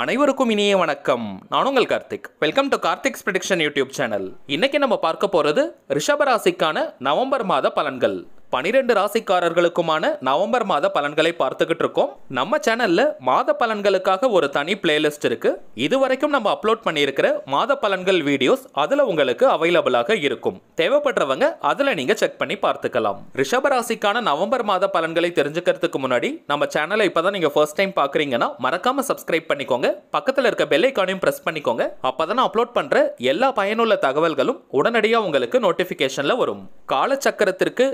அனைவருக்கும் இனிய வணக்கம். நான் உங்கள் Karthik. Welcome to Karthik's prediction YouTube channel இன்னைக்கு நம்ம பார்க்க போகிறது ரிஷபராசிக்கான நவம்பர் மாத பலன்கள். பனிரெண்டு ராசிக்காரர்களுக்குமான நவம்பர் மாத பலன்களை பார்த்துக்கிட்டு இருக்கோம். நம்ம சேனல்ல மாத பலன்களுக்காக ஒரு தனி பிளேலிஸ்ட் இருக்கு. இது வரைக்கும் நம்ம அப்லோட் பண்ணியிருக்கிற மாத பலன்கள் வீடியோஸ் அதுல உங்களுக்கு அவைலபிளாக இருக்கும். தேவைப்படுறவங்க அதுல நீங்க செக் பண்ணி பார்த்துக்கலாம். ரிஷப ராசிக்கான நவம்பர் மாத பலன்களை தெரிஞ்சுக்கிறதுக்கு முன்னாடி நம்ம சேனலை இப்பதான் நீங்க ஃபர்ஸ்ட் டைம் பாக்குறீங்கன்னா மறக்காம சப்ஸ்கிரைப் பண்ணிக்கோங்க. பக்கத்துல இருக்க பெல் ஐக்கானையும் பிரஸ் பண்ணிக்கோங்க. அப்பதான் அப்லோட் பண்ற எல்லா பயனுள்ள தகவல்களும் உடனடியாக உங்களுக்கு நோட்டிபிகேஷன்ல வரும். காலச்சக்கரத்திற்கு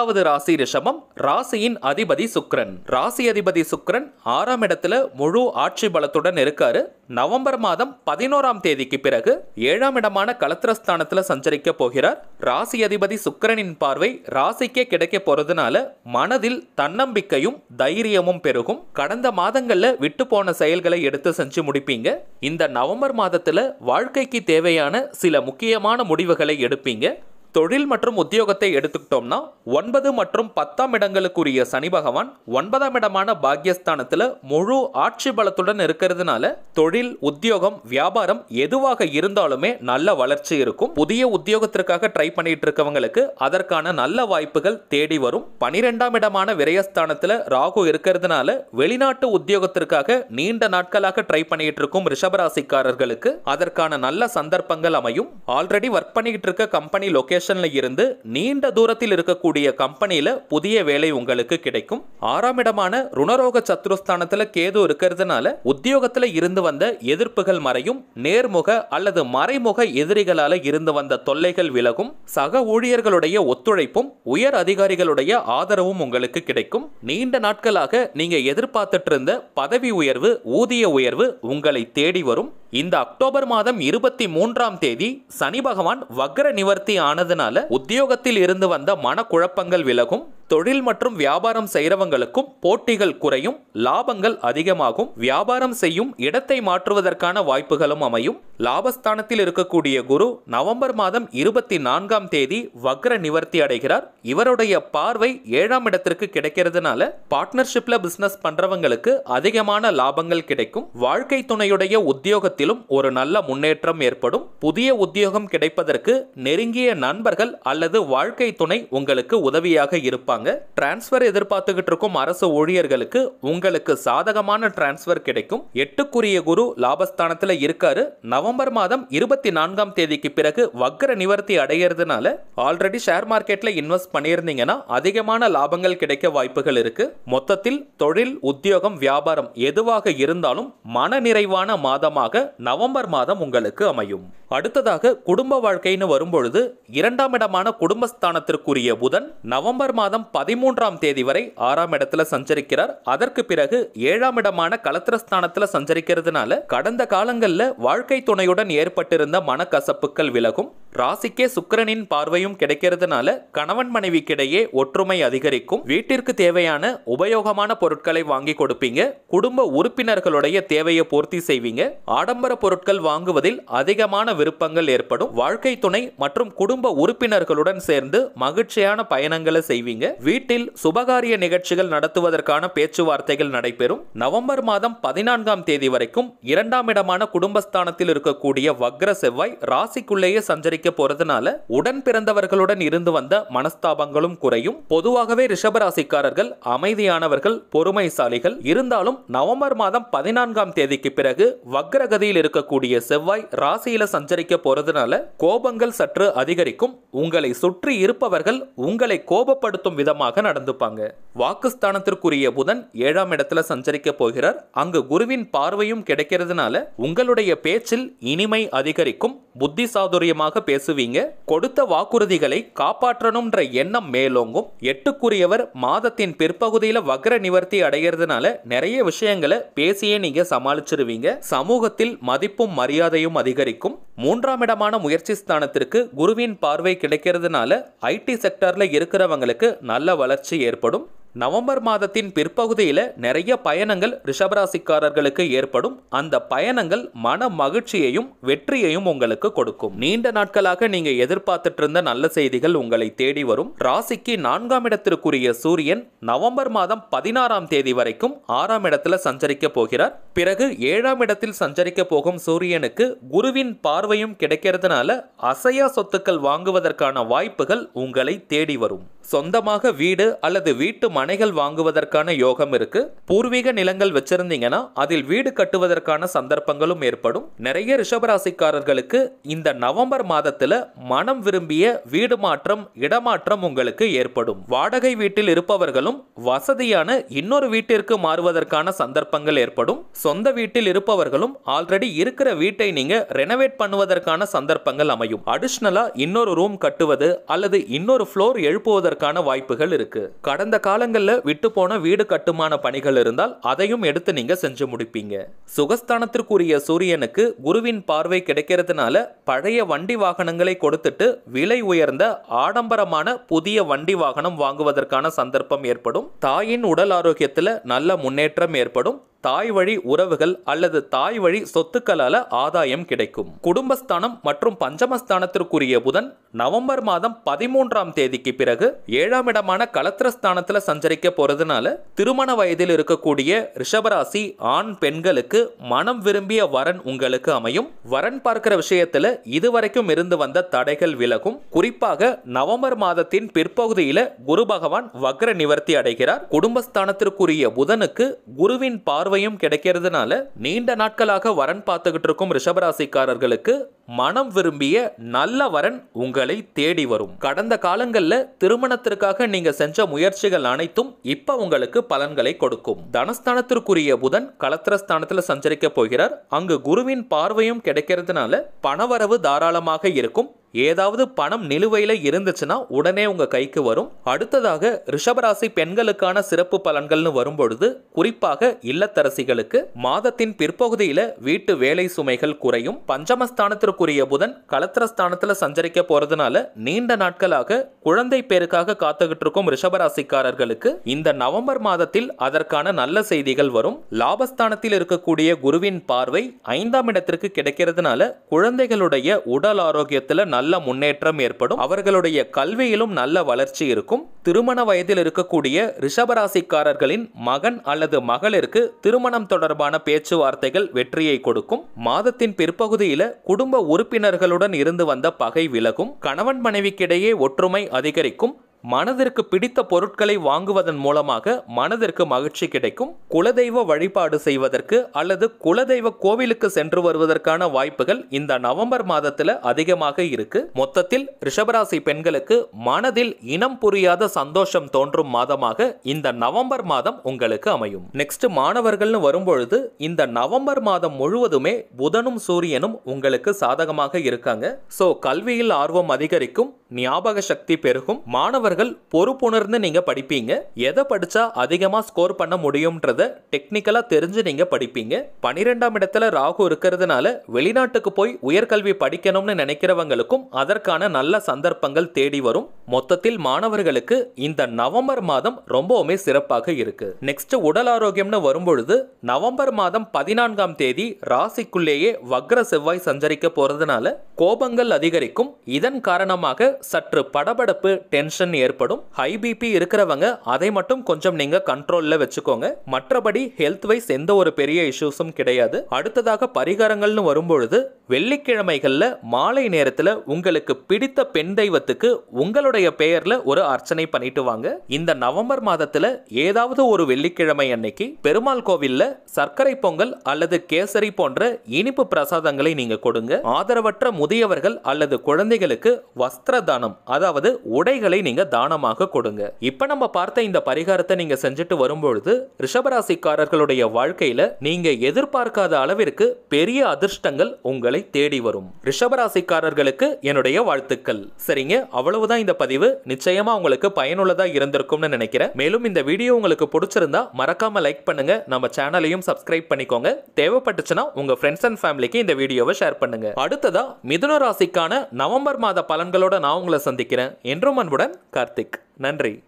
இரண்டாவது ராசி ரிஷபம் ராசியின் அதிபதி சுக்ரன் ராசி அதிபதி சுக்ரன் ஆறாம் இடத்துல முழு ஆட்சி பலத்துடன் இருக்காரு. நவம்பர் மாதம் பதினோராம் தேதிக்கு பிறகு ஏழாம் இடமான கலத்திரஸ்தானத்துல சஞ்சரிக்க போகிறார். ராசி அதிபதி சுக்கரனின் பார்வை ராசிக்கே கிடைக்க போறதுனால மனதில் தன்னம்பிக்கையும் தைரியமும் பெருகும். கடந்த மாதங்கள்ல விட்டு போன செயல்களை எடுத்து செஞ்சு முடிப்பீங்க. இந்த நவம்பர் மாதத்துல வாழ்க்கைக்கு தேவையான சில முக்கியமான முடிவுகளை எடுப்பீங்க. தொழில் மற்றும் உத்தியோகத்தை எடுத்துக்கிட்டோம்னா ஒன்பது மற்றும் பத்தாம் இடங்களுக்குரிய சனி பகவான் ஒன்பதாம் இடமான பாக்கியஸ்தானத்தில் முழு ஆட்சி பலத்துடன் இருக்கிறதுனால தொழில் உத்தியோகம் வியாபாரம் எதுவாக இருந்தாலுமே நல்ல வளர்ச்சி இருக்கும். புதிய உத்தியோகத்திற்காக ட்ரை பண்ணிட்டு இருக்கவங்களுக்கு அதற்கான நல்ல வாய்ப்புகள் தேடி வரும். பனிரெண்டாம் இடமான விரயஸ்தானத்தில் ராகு இருக்கிறதுனால வெளிநாட்டு உத்தியோகத்திற்காக நீண்ட நாட்களாக ட்ரை பண்ணிட்டு இருக்கும் ரிஷபராசிக்காரர்களுக்கு அதற்கான நல்ல சந்தர்ப்பங்கள் அமையும். ஆல்ரெடி ஒர்க் பண்ணிட்டு இருக்க கம்பெனி லொகேஷன் ஸ்டேஷனில் இருந்து நீண்ட தூரத்தில் இருக்கக்கூடிய கம்பெனியில் புதிய வேலை உங்களுக்கு கிடைக்கும். ஆறாம் இடமான ருணரோக சத்ருஸ்தானத்தில் கேது இருக்கிறதுனால உத்தியோகத்தில் இருந்து வந்த எதிர்ப்புகள் மறையும். நேர்முக அல்லது மறைமுக எதிரிகளால் இருந்து வந்த தொல்லைகள் விலகும். சக ஊழியர்களுடைய ஒத்துழைப்பும் உயர் அதிகாரிகளுடைய ஆதரவும் உங்களுக்கு கிடைக்கும். நீண்ட நாட்களாக நீங்க எதிர்பார்த்துட்டு இருந்த பதவி உயர்வு ஊதிய உயர்வு உங்களை தேடி வரும். இந்த அக்டோபர் மாதம் இருபத்தி மூன்றாம் தேதி சனி பகவான் வக்ர நிவர்த்தி ஆனது ஆனதுனால உத்தியோகத்தில் இருந்து வந்த மனக்குழப்பங்கள் விலகும். தொழில் மற்றும் வியாபாரம் செய்கிறவங்களுக்கும் போட்டிகள் குறையும் லாபங்கள் அதிகமாகும். வியாபாரம் செய்யும் இடத்தை மாற்றுவதற்கான வாய்ப்புகளும் அமையும். லாபஸ்தானத்தில் இருக்கக்கூடிய குரு நவம்பர் மாதம் இருபத்தி நான்காம் தேதி வக்ர நிவர்த்தி அடைகிறார். இவருடைய பார்வை ஏழாம் இடத்திற்கு கிடைக்கிறதுனால பார்ட்னர்ஷிப்ல பிசினஸ் பண்றவங்களுக்கு அதிகமான லாபங்கள் கிடைக்கும். வாழ்க்கை துணையுடைய உத்தியோகத்திலும் ஒரு நல்ல முன்னேற்றம் ஏற்படும். புதிய உத்தியோகம் கிடைப்பதற்கு நெருங்கிய நண்பர்கள் அல்லது வாழ்க்கை துணை உங்களுக்கு உதவியாக இருப்பாங்க. டிரான்ஸ்பர் எதிர்பார்த்துக்கிட்டு இருக்கும் அரசு ஊழியர்களுக்கு உங்களுக்கு சாதகமான டிரான்ஸ்பர் கிடைக்கும். எட்டுக்குரிய குரு லாபஸ்தானத்துல இருக்காரு. நவம்பர் மாதம் இருபத்தி நான்காம் தேதிக்கு பிறகு வக்ர நிவர்த்தி அடையிறதுனால ஆல்ரெடி ஷேர் மார்க்கெட்ல இன்வெஸ்ட் பண்ணியிருந்தீங்கன்னா அதிகமான லாபங்கள் கிடைக்க வாய்ப்புகள் இருக்கு. மொத்தத்தில் தொழில் உத்தியோகம் வியாபாரம் எதுவாக இருந்தாலும் மன நிறைவான மாதமாக நவம்பர் மாதம் உங்களுக்கு அமையும். அடுத்ததாக குடும்ப வாழ்க்கைன்னு வரும்பொழுது இரண்டாம் இடமான குடும்பஸ்தானத்திற்குரிய புதன் நவம்பர் மாதம் பதிமூன்றாம் தேதி வரை ஆறாம் இடத்துல சஞ்சரிக்கிறார். அதற்கு பிறகு ஏழாம் இடமான கலத்திரஸ்தானத்துல சஞ்சரிக்கிறதுனால கடந்த காலங்களில் வாழ்க்கை துணையுடன் ஏற்பட்டிருந்த மனக்கசப்புகள் விலகும். ராசிக்கே சுக்கிரனின் பார்வையும் கிடைக்கிறதுனால கணவன் மனைவிக்கிடையே ஒற்றுமை அதிகரிக்கும். வீட்டிற்கு தேவையான உபயோகமான பொருட்களை வாங்கி கொடுப்பீங்க. குடும்ப உறுப்பினர்களுடைய தேவையை பூர்த்தி செய்வீங்க. ஆடம்பர பொருட்கள் வாங்குவதில் அதிகமான விருப்பங்கள் ஏற்படும். வாழ்க்கை துணை மற்றும் குடும்ப உறுப்பினர்களுடன் சேர்ந்து மகிழ்ச்சியான பயணங்களை செய்வீங்க. வீட்டில் சுபகாரிய நிகழ்ச்சிகள் நடத்துவதற்கான பேச்சுவார்த்தைகள் நடைபெறும். நவம்பர் மாதம் பதினான்காம் தேதி வரைக்கும் இரண்டாம் இடமான குடும்பஸ்தானத்தில் இருக்கக்கூடிய வக்ர செவ்வாய் ராசிக்குள்ளேயே சஞ்சரிக்க போறதுனால உடன் பிறந்தவர்களுடன் இருந்து வந்த மனஸ்தாபங்களும் குறையும். பொதுவாகவே ரிஷபராசிக்காரர்கள் அமைதியானவர்கள் பொறுமைசாலிகள் இருந்தாலும் நவம்பர் மாதம் பதினான்காம் தேதிக்கு பிறகு வக்ரகதியில் இருக்கக்கூடிய செவ்வாய் ராசியில சஞ்சரிக்க போறதுனால கோபங்கள் சற்று அதிகரிக்கும். உங்களை சுற்றி இருப்பவர்கள் உங்களை கோபப்படுத்தும் விதமாக நடந்துப்பாங்க. வாக்குஸ்தானத்திற்குரிய புதன் ஏழாம் இடத்துல சஞ்சரிக்க போகிறார். அங்கு குருவின் பார்வையும் கிடைக்கிறதுனால உங்களுடைய பேச்சில் இனிமை அதிகரிக்கும். புத்தி சாதுரியமாக பேசுவீங்க. கொடுத்த வாக்குறுதிகளை காப்பாற்றணும்ன்ற எண்ணம் மேலோங்கும். எட்டுக்குரியவர் மாதத்தின் பிற்பகுதியில் வக்ர நிவர்த்தி அடைகிறதுனால நிறைய விஷயங்களை பேசியே நீங்க சமாளிச்சிருவீங்க. சமூகத்தில் மதிப்பும் மரியாதையும் அதிகரிக்கும். மூன்றாம் இடமான முயற்சி ஸ்தானத்திற்கு குருவின் பார்வை கிடைக்கிறதுனால ஐடி செக்டர்ல இருக்கிறவங்களுக்கு நல்ல வளர்ச்சி ஏற்படும். நவம்பர் மாதத்தின் பிற்பகுதியில் நிறைய பயணங்கள் ரிஷபராசிக்காரர்களுக்கு ஏற்படும். அந்த பயணங்கள் மன மகிழ்ச்சியையும் வெற்றியையும் உங்களுக்கு கொடுக்கும். நீண்ட நாட்களாக நீங்க எதிர்பார்த்துட்டு இருந்த நல்ல செய்திகள் உங்களை தேடி வரும். ராசிக்கு நான்காம் இடத்திற்குரிய சூரியன் நவம்பர் மாதம் பதினாறாம் தேதி வரைக்கும் ஆறாம் இடத்துல சஞ்சரிக்க போகிறார். பிறகு ஏழாம் இடத்தில் சஞ்சரிக்க போகும் சூரியனுக்கு குருவின் பார்வையும் கிடைக்கிறதுனால அசையா சொத்துக்கள் வாங்குவதற்கான வாய்ப்புகள் உங்களை தேடி வரும். சொந்தமாக வீடு அல்லது வீட்டு மனைகள் வாங்குவதற்கான யோகம் இருக்கு. பூர்வீக நிலங்கள் வச்சிருந்தீங்கன்னா அதில் வீடு கட்டுவதற்கான சந்தர்ப்பங்களும் ஏற்படும். நிறைய ரிஷபராசிக்காரர்களுக்கு இந்த நவம்பர் மாதத்துல மனம் விரும்பிய வீடு மாற்றம் இடமாற்றம் உங்களுக்கு ஏற்படும். வாடகை வீட்டில் இருப்பவர்களும் வசதியான இன்னொரு வீட்டிற்கு மாறுவதற்கான சந்தர்ப்பங்கள் ஏற்படும். சொந்த வீட்டில் இருப்பவர்களும் ஆல்ரெடி இருக்கிற வீட்டை நீங்க ரெனோவேட் பண்ணுவதற்கான சந்தர்ப்பங்கள் அமையும். அடிஷ்னலா இன்னொரு ரூம் கட்டுவது அல்லது இன்னொரு ஃப்ளோர் எழுப்புவதற்கு எழுப்புவதற்கான வாய்ப்புகள் இருக்கு. கடந்த காலங்களில் விட்டு போன வீடு கட்டுமான பணிகள் இருந்தால் அதையும் எடுத்து நீங்க செஞ்சு முடிப்பீங்க. சுகஸ்தானத்திற்குரிய சூரியனுக்கு குருவின் பார்வை கிடைக்கிறதுனால பழைய வண்டி வாகனங்களை கொடுத்துட்டு விலை உயர்ந்த ஆடம்பரமான புதிய வண்டி வாகனம் வாங்குவதற்கான சந்தர்ப்பம் ஏற்படும். தாயின் உடல் ஆரோக்கியத்தில் நல்ல முன்னேற்றம் ஏற்படும். தாய் வழி உறவுகள் அல்லது தாய் வழி சொத்துக்களால ஆதாயம் கிடைக்கும். குடும்பஸ்தானம் மற்றும் பஞ்சமஸ்தானத்திற்குரிய புதன் நவம்பர் மாதம் பதிமூன்றாம் தேதிக்கு பிறகு ஏழாம் இடமான கலத்திரஸ்தானத்துல சஞ்சரிக்க போறதுனால திருமண வயதில் இருக்கக்கூடிய ரிஷபராசி ஆண் பெண்களுக்கு மனம் விரும்பிய வரன் உங்களுக்கு அமையும். வரன் பார்க்கிற விஷயத்துல இதுவரைக்கும் இருந்து வந்த தடைகள் விலகும். குறிப்பாக நவம்பர் மாதத்தின் பிற்பகுதியில குரு பகவான் வக்ர நிவர்த்தி அடைகிறார். குடும்பஸ்தானத்திற்குரிய புதனுக்கு குருவின் பார்வை பார்வையும் கிடைக்கிறதுனால நீண்ட நாட்களாக வரன் பார்த்துக்கிட்டு இருக்கும் ரிஷபராசிக்காரர்களுக்கு மனம் விரும்பிய நல்ல வரன் உங்களை தேடி வரும். கடந்த காலங்களில் திருமணத்திற்காக நீங்க செஞ்ச முயற்சிகள் அனைத்தும் இப்ப உங்களுக்கு பலன்களை கொடுக்கும். தனஸ்தானத்திற்குரிய புதன் கலத்திரஸ்தானத்தில் சஞ்சரிக்க போகிறார். அங்கு குருவின் பார்வையும் கிடைக்கிறதுனால பணவரவு தாராளமாக இருக்கும். ஏதாவது பணம் நிலுவையில் இருந்துச்சுன்னா உடனே உங்க கைக்கு வரும். அடுத்ததாக ரிஷபராசி பெண்களுக்கான சிறப்பு பலன்கள்னு வரும்பொழுது குறிப்பாக இல்லத்தரசிகளுக்கு மாதத்தின் பிற்பகுதியில வீட்டு வேலை சுமைகள் குறையும். பஞ்சமஸ்தானத்திற்குரிய புதன் கலத்திரஸ்தானத்தில் சஞ்சரிக்க போறதுனால நீண்ட நாட்களாக குழந்தை பேருக்காக காத்துக்கிட்டு இருக்கும் ரிஷபராசிக்காரர்களுக்கு இந்த நவம்பர் மாதத்தில் அதற்கான நல்ல செய்திகள் வரும். லாபஸ்தானத்தில் இருக்கக்கூடிய குருவின் பார்வை ஐந்தாம் இடத்திற்கு கிடைக்கிறதுனால குழந்தைகளுடைய உடல் ஆரோக்கியத்தில் நல்ல நல்ல முன்னேற்றம் ஏற்படும். அவர்களுடைய கல்வியிலும் நல்ல வளர்ச்சி இருக்கும். திருமண வயதில் இருக்கக்கூடிய ரிஷபராசிக்காரர்களின் மகன் அல்லது மகளிருக்கு திருமணம் தொடர்பான பேச்சுவார்த்தைகள் வெற்றியை கொடுக்கும். மாதத்தின் பிற்பகுதியில குடும்ப உறுப்பினர்களுடன் இருந்து வந்த பகை விலகும். கணவன் மனைவிக்கிடையே ஒற்றுமை அதிகரிக்கும். மனதிற்கு பிடித்த பொருட்களை வாங்குவதன் மூலமாக மனதிற்கு மகிழ்ச்சி கிடைக்கும். குலதெய்வ வழிபாடு செய்வதற்கு அல்லது குலதெய்வ கோவிலுக்கு சென்று வருவதற்கான வாய்ப்புகள் இந்த நவம்பர் மாதத்துல அதிகமாக இருக்கு. மொத்தத்தில் ரிஷபராசி பெண்களுக்கு மனதில் இனம் புரியாத சந்தோஷம் தோன்றும் மாதமாக இந்த நவம்பர் மாதம் உங்களுக்கு அமையும். நெக்ஸ்ட் மாணவர்கள்னு வரும்பொழுது இந்த நவம்பர் மாதம் முழுவதுமே புதனும் சூரியனும் உங்களுக்கு சாதகமாக இருக்காங்க. சோ கல்வியில் ஆர்வம் அதிகரிக்கும் ஞாபக சக்தி பெருகும் மாணவர் மாணவர்கள் பொறுப்புணர்ந்து நீங்க படிப்பீங்க. எதை படிச்சா அதிகமா ஸ்கோர் பண்ண முடியும்ன்றத டெக்னிக்கலா தெரிஞ்சு நீங்க படிப்பீங்க. பனிரெண்டாம் இடத்துல ராகு இருக்கிறதுனால வெளிநாட்டுக்கு போய் உயர்கல்வி படிக்கணும்னு நினைக்கிறவங்களுக்கும் அதற்கான நல்ல சந்தர்ப்பங்கள் தேடி வரும். மொத்தத்தில் மாணவர்களுக்கு இந்த நவம்பர் மாதம் ரொம்பவுமே சிறப்பாக இருக்கு. நெக்ஸ்ட் உடல் ஆரோக்கியம்னு வரும்பொழுது நவம்பர் மாதம் பதினான்காம் தேதி ராசிக்குள்ளேயே வக்ர செவ்வாய் சஞ்சரிக்க போறதுனால கோபங்கள் அதிகரிக்கும். இதன் காரணமாக சற்று படபடப்பு டென்ஷன் ஏற்படும். ஹை பிபி இருக்கிறவங்க அதை மட்டும் கொஞ்சம் நீங்க கண்ட்ரோல்ல வச்சுக்கோங்க. மற்றபடி ஹெல்த் வைஸ் எந்த ஒரு பெரிய இஷ்யூஸும் கிடையாது. அடுத்ததாக பரிகாரங்கள்னு வரும்பொழுது வெள்ளிக்கிழமைகள்ல மாலை நேரத்துல உங்களுக்கு பிடித்த பெண் தெய்வத்துக்கு உங்களுடைய பெயர்ல ஒரு அர்ச்சனை பண்ணிட்டு வாங்க. இந்த நவம்பர் மாதத்துல ஏதாவது ஒரு வெள்ளிக்கிழமை அன்னைக்கு பெருமாள் கோவில்ல சர்க்கரை பொங்கல் அல்லது கேசரி போன்ற இனிப்பு பிரசாதங்களை நீங்க கொடுங்க. ஆதரவற்ற முதியவர்கள் அல்லது குழந்தைகளுக்கு வஸ்திர தானம் அதாவது உடைகளை நீங்க தானமாக கொடுங்க. இப்ப நம்ம பார்த்த இந்த பரிகாரத்தை நீங்க செஞ்சுட்டு வரும்பொழுது ரிஷபராசிக்காரர்களுடைய வாழ்க்கையில நீங்க எதிர்பார்க்காத அளவிற்கு பெரிய அதிர்ஷ்டங்கள் உங்களை தேடி வரும். ரிஷபராசிக்காரர்களுக்கு என்னுடைய வாழ்த்துக்கள். சரிங்க? அவ்வளவுதான் இந்த பதிவு. நிச்சயமா உங்களுக்கு பயனுள்ளதா இருந்திருக்கும்னு நினைக்கிறேன். மேலும் இந்த வீடியோ உங்களுக்கு பிடிச்சிருந்தா மறக்காம லைக் பண்ணுங்க. நம்ம சேனலையும் சப்ஸ்கிரைப் பண்ணிக்கோங்க. தேவைப்பட்டுச்சுன்னா உங்க ஃப்ரெண்ட்ஸ் அண்ட் ஃபேமிலிக்கு இந்த வீடியோவை ஷேர் பண்ணுங்க. அடுத்ததா மிதுன ராசிக்கான நவம்பர் மாத பலன்களோட நான் உங்களை சந்திக்கிறேன். என்றும் அன்புடன் கார்த்திக். நன்றி.